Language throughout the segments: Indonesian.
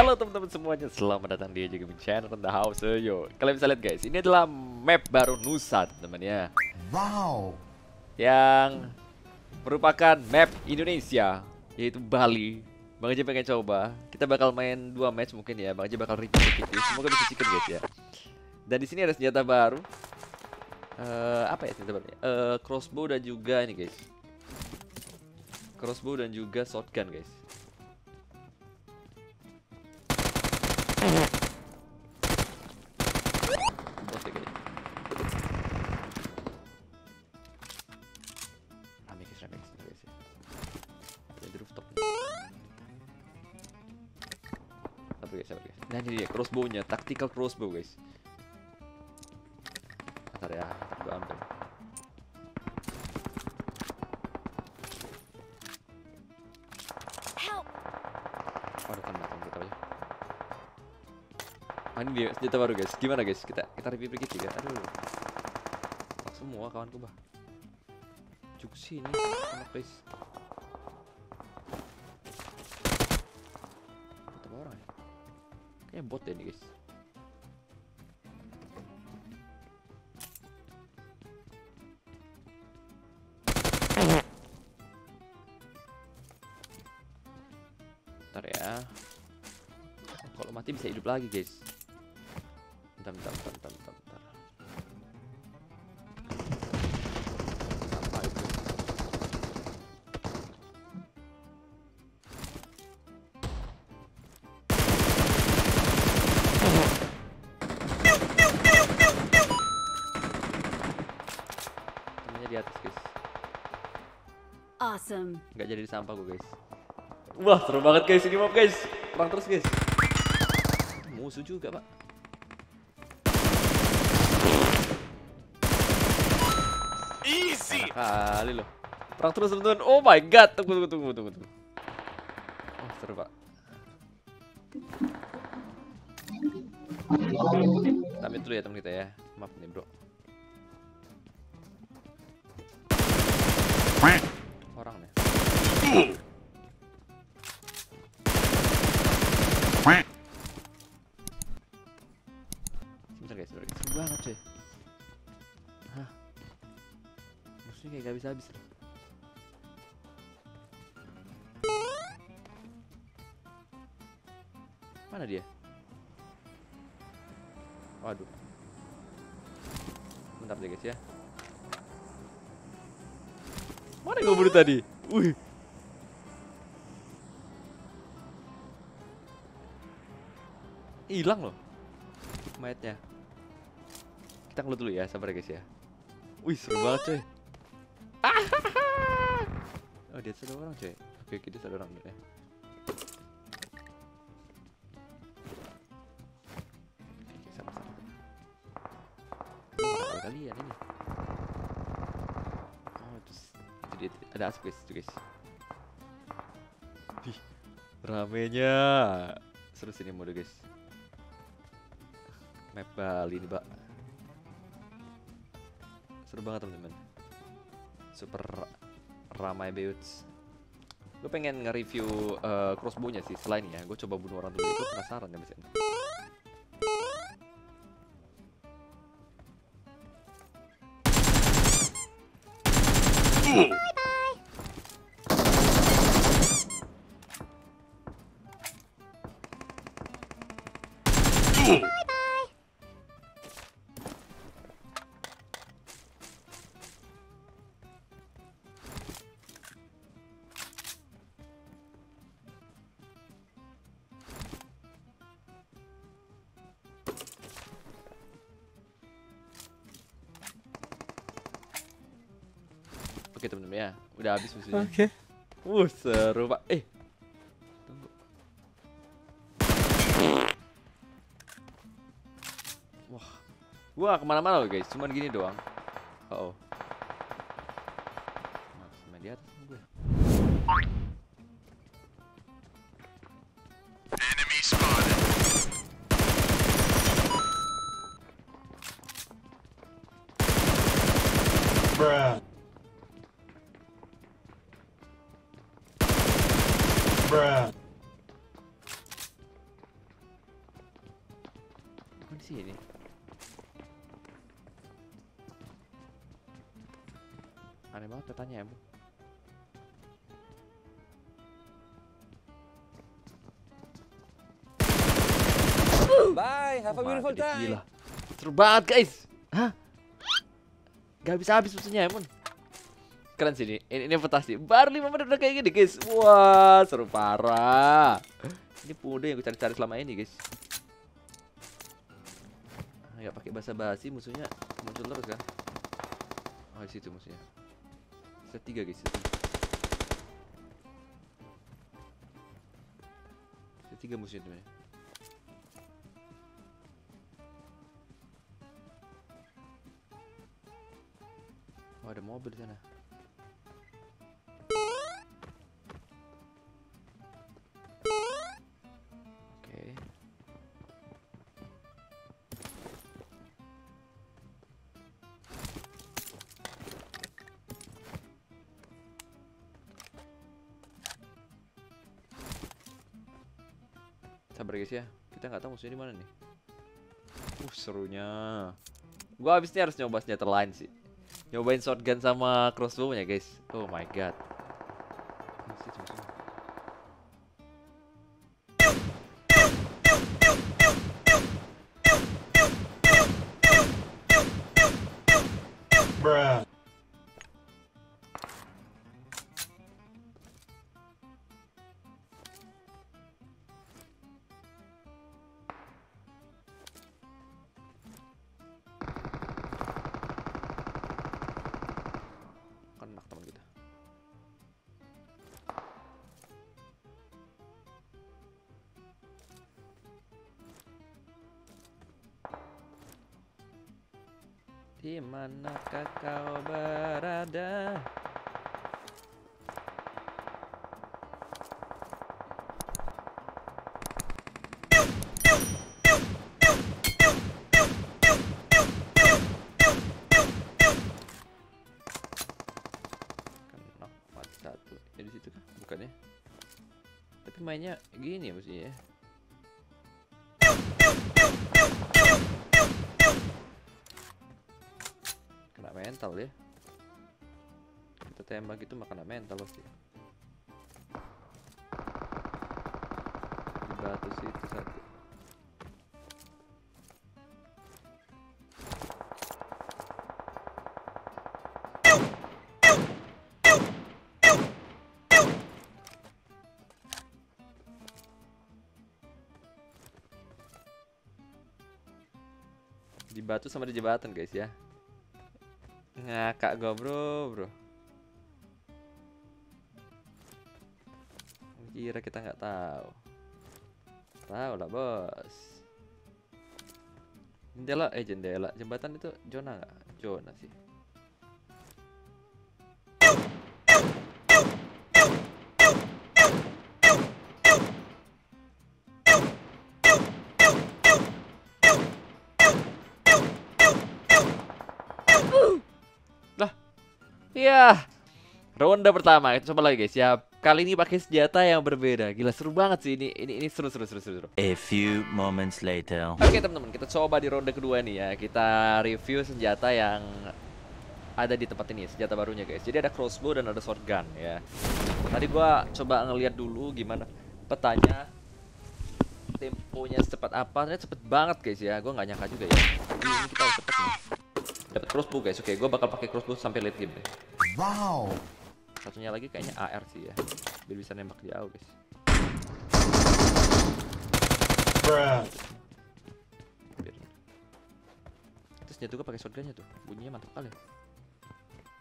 Halo teman-teman semuanya, selamat datang di Gaming Channel The House Yo. Kalian bisa lihat guys, ini adalah map baru Nusa teman ya. Wow. Yang merupakan map Indonesia, yaitu Bali. Bang Aja pengen coba. Kita bakal main dua match mungkin ya. Bang Aja bakal review dikit. ya. Semoga bisa chicken guys ya. Dan di sini ada senjata baru. Eh apa ya senjata baru? Eh crossbow dan juga ini guys. Crossbow dan juga shotgun guys. Crossbow-nya, tactical crossbow guys. Ntar ya, ntar gua ambil. Aja. Ah, ini dia senjata baru guys. Gimana guys? Kita kita review dikit ya. Aduh. Semua kawanku bah. Juk sini, guys. Bot deh ini guys. Bentar ya. Kalau mati bisa hidup lagi, guys. Bentar, bentar, bentar, bentar, bentar, Awesome. Nggak jadi di sampah gue guys. Wah seru banget guys ini map guys. Perang terus guys. Musuh juga pak. Easy. Enak kali loh. Perang terus teman-teman. Oh my god. Tunggu tunggu tunggu tunggu tunggu. Oh seru pak. Ambil dulu ya teman kita ya. Maaf nih bro. Orang nih. Sebentar guys, sebentar guys. Seru banget cuy. Hah. Musuhnya kayak gak bisa habis. Mana dia? Waduh. Bentar deh guys ya. Mana gue baru tadi? Wih. Hilang loh mayatnya. Kita ngelut dulu ya, sabar ya guys ya. Wih, seru banget coy. oh, dia ada orang coy. Oke, oke, dia ada orang ya. Oke, kalian ini. Ada asap guys, itu guys. Wih, ramenya. Seru sini mode guys. Map Bali nih, Pak. Seru banget, teman-teman. Super ramai beuts. Gue pengen nge-review eh, crossbow-nya sih selain ya. Gue coba bunuh orang dulu. Gue penasaran ya biasanya. Oke teman-teman ya, udah habis musuhnya. Oke. Wuh seru pak. Eh, tunggu. Wah, gak ke mana-mana loh guys, cuman gini doang. Oh, oh. Nah, main di atas gue. Aneh banget katanya ya, Bu. Bye, have a Oh, beautiful time. Gila. Seru banget, guys. Hah? Gak bisa habis musuhnya, Emon. Keren sih ini. Ini, ini fantastis. Baru 5 menit udah kayak gini, guys. Wah, seru parah. Ini pude yang gue cari-cari selama ini, guys. Nggak pakai bahasa basi musuhnya muncul terus kan? Oh, di situ musuhnya. Set tiga, guys. Set tiga. Set tiga musuhnya teman. Oh, ada mobil di sana. Sabar guys ya. Kita nggak tahu musuhnya di mana nih. Uh, serunya. Gua abis ini harus nyoba senjata lain sih. Nyobain shotgun sama crossbow-nya, guys. Oh my god. Di manakah kau berada? Satu. Ya di situ kah? Bukan ya? Tapi mainnya gini ya mestinya ya. Mental ya. Kita tembak itu mah kena mental pasti. Di batu situ satu. Di batu sama di jembatan guys ya. Ngakak gua bro bro. Kira kita nggak tahu. Tahu lah bos. Jendela eh jendela jembatan itu zona nggak? Zona sih. Iya. Ronde pertama, kita coba lagi guys ya. Kali ini pakai senjata yang berbeda. Gila seru banget sih ini. Ini ini seru seru seru seru. seru. A few moments later. Oke teman-teman, kita coba di ronde kedua nih ya. Kita review senjata yang ada di tempat ini, senjata barunya guys. Jadi ada crossbow dan ada shotgun ya. Tadi gua coba ngeliat dulu gimana petanya temponya secepat apa ternyata cepet banget guys ya gue nggak nyangka juga ya ini kita harus cepet nih dapat crossbow guys. Oke gue bakal pakai crossbow sampai late game deh Wow. satunya lagi kayaknya AR sih ya. Biar bisa nembak jauh guys. Bruh. terus nyatu gue pakai shotgunnya tuh. Bunyinya mantap kali.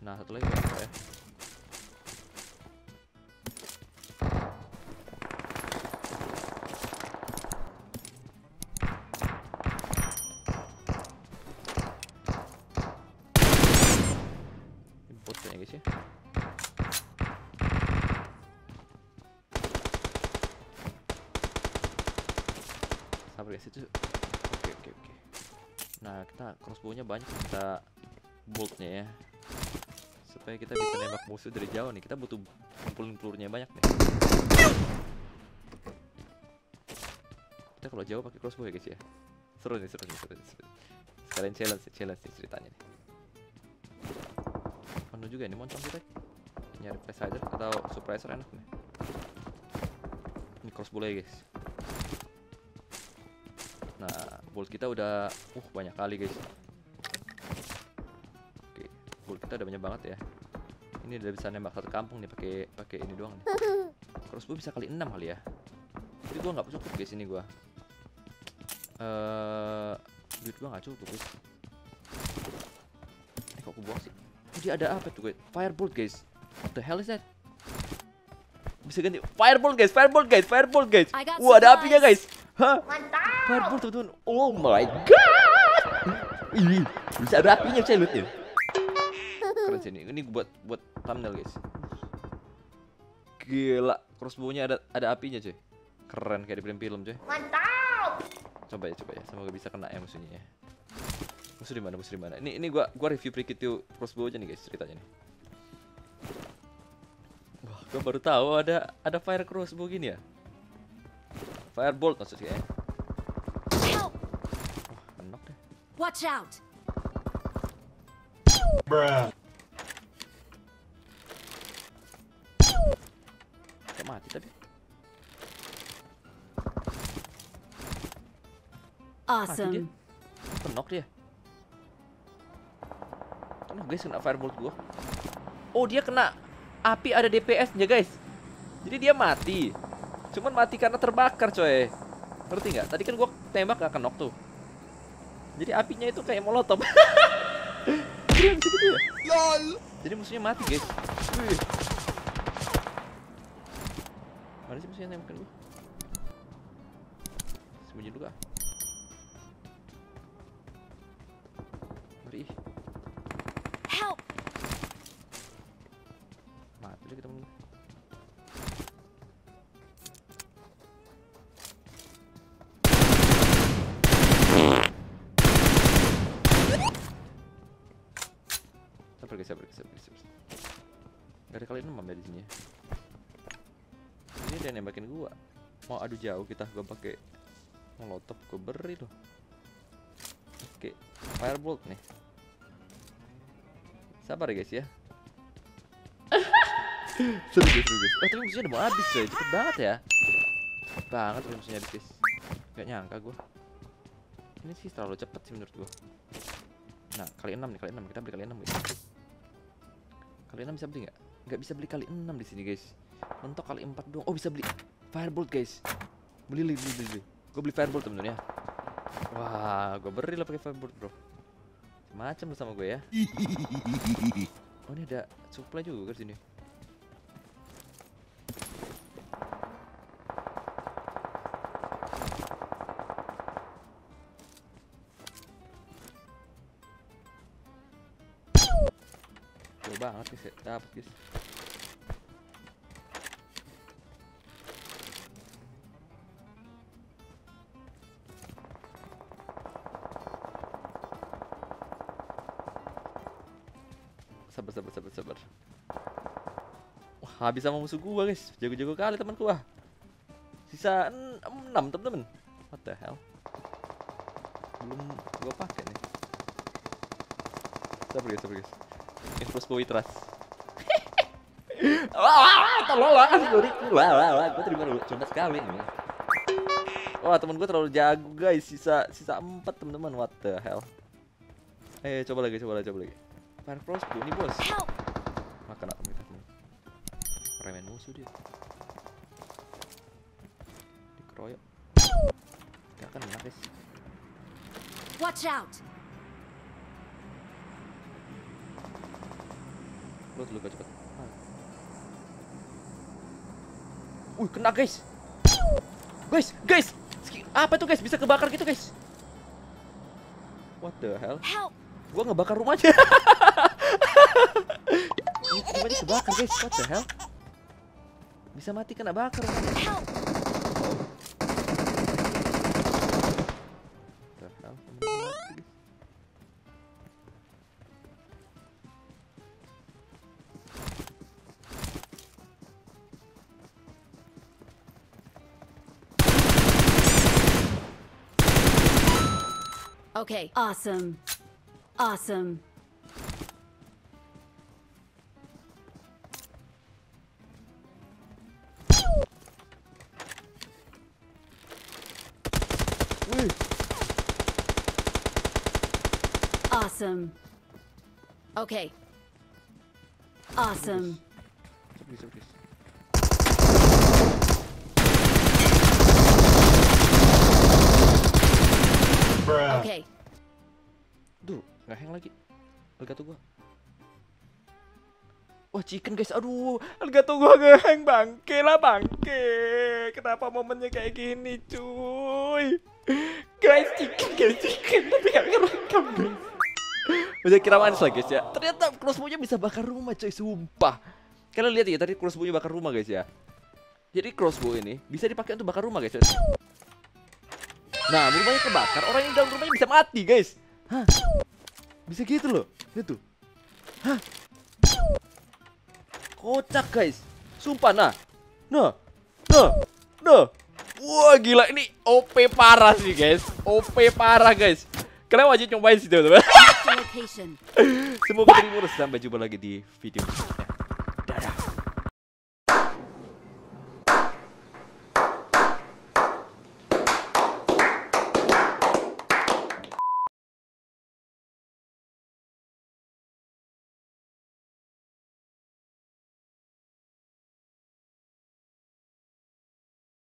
Nah satu lagi. Ya sabar guys itu oke oke oke. Nah kita crossbow-nya banyak kita boltnya ya. Supaya kita bisa nembak musuh dari jauh nih. Kita butuh kumpulin pelurunya banyak nih. Kita kalau jauh pakai crossbow ya guys ya. Seru nih seru nih seru nih, seru sekalian challenge challenge nih ceritanya nih. Menuju juga ini moncong kita. Nyari presider atau suppressor enak nih. Ini crossbow lagi guys. Nah, bolt kita udah uh banyak kali guys. Oke, bolt kita udah banyak banget ya. Ini udah bisa nembak satu kampung nih pakai pakai ini doang nih. Crossbow bisa kali 6 kali ya. Tapi gua nggak cukup guys ini gua. Eh, duit gua nggak cukup guys. Eh kok kebuang sih? Oh, dia ada apa tuh guys? Firebolt guys. What the hell is that? Bisa ganti Firebolt guys, Firebolt guys, Firebolt guys. Wah, ada apinya guys. Hah? Firebolt teman-teman. Oh my god. Ini bisa ada apinya saya lihat ya. Keren sih ini. Ini buat buat thumbnail guys. Gila, crossbow-nya ada ada apinya cuy. Keren kayak di film-film cuy. Mantap. Coba ya, coba ya. Semoga bisa kena ya musuhnya ya. Musuh di mana? Musuh di mana? Ini ini gua gua review Prikitiu crossbow aja nih guys ceritanya nih. Wah, gua baru tahu ada ada fire crossbow gini ya. Firebolt maksudnya ya. Watch out! Bruh. Mati tapi. Mati dia. Awesome. Kenok dia. Kenok guys kena firebolt gua. Oh, dia kena api ada DPS-nya, guys. Jadi dia mati. Cuman mati karena terbakar, coy. Ngerti nggak? Tadi kan gua tembak gak kenok tuh. Jadi apinya itu kayak molotov. Iya, bisa gitu ya? LOL. Jadi musuhnya mati, guys. Wih. Mana sih musuhnya yang nembakin gua? Sembunyi dulu ah. Ngeri. Sabar guys, sabar. Gak ada kali enam ya di sini ya. Ini dia nembakin gua. Mau adu jauh kita gua pakai molotov gua beri loh. Oke, firebolt nih. Sabar ya guys ya. seru guys, seru guys. Oh tapi musuhnya udah mau habis coy, cepet banget ya. Cepet banget tapi musuhnya habis guys. Gak nyangka gua. Ini sih terlalu cepet sih menurut gua. Nah kali 6 nih, kali 6 kita beli kali 6 guys. Kali 6 bisa beli nggak? Nggak bisa beli kali 6 di sini guys. Mentok kali 4 doang. Oh bisa beli firebolt guys. Beli beli beli beli. beli. Gue beli firebolt temen-temen ya. Wah, gue beri lah pakai firebolt bro. Macam lu sama gue ya. Oh ini ada supply juga di sini. Guys dapet guys. Sabar sabar sabar sabar. Wah, habis sama musuh gua guys. Jago-jago kali teman gua. Sisa 6 teman-teman. What the hell? Belum gua pakai nih. Sabar guys, sabar guys. Ini crossbow trust. Wah, wah, wah, gue Wah, wah, wah, gue terima dulu. Cuma sekali nih. Wah, temen gue terlalu jago guys. Sisa sisa 4 teman-teman. What the hell? Eh, coba lagi, coba lagi, coba lagi. Fire crossbow ini bos. Makan atau kita. Remen musuh dia. Dikeroyok. Gak kena guys. Watch out! Lu dulu gak cepet. Ah. Wih, kena guys. Guys, guys. Apa itu guys? Bisa kebakar gitu guys. What the hell? Help! Gua ngebakar rumahnya. Ini rumahnya kebakar guys. What the hell? Bisa mati kena bakar. Help! Okay, awesome. Awesome. Awesome. Okay. Awesome. Okay. Nggak hang lagi. Elgato gua. Wah, chicken guys. Aduh, Elgato gua ngehang bangke lah bangke. Kenapa momennya kayak gini, cuy? Guys, chicken guys, chicken tapi nggak ngerekam, guys. Udah kira manis lah guys ya. Ternyata crossbow-nya bisa bakar rumah, cuy, sumpah. Kalian lihat ya tadi crossbow-nya bakar rumah, guys ya. Jadi crossbow ini bisa dipakai untuk bakar rumah, guys. ya. Nah, rumahnya kebakar, orang yang dalam rumahnya bisa mati, guys. Hah? Bisa gitu loh. Lihat tuh. Hah? Kocak, guys. Sumpah, nah. Nah. Nah. Nah. Wah, gila ini OP parah sih, guys. OP parah, guys. Kalian wajib cobain sih, teman-teman. Semoga terhibur sampai jumpa lagi di video.